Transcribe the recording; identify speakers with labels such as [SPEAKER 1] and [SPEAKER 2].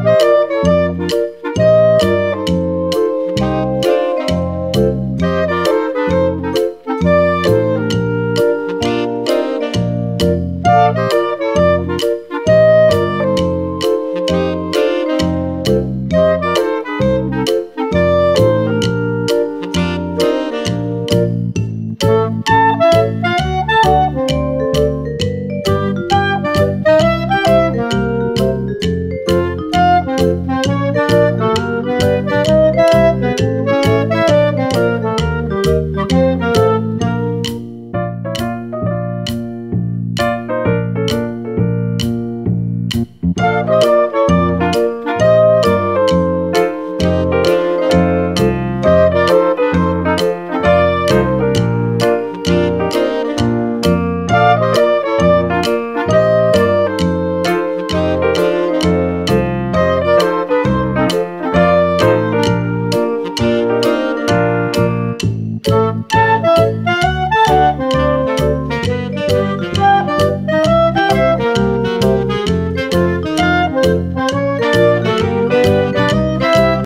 [SPEAKER 1] you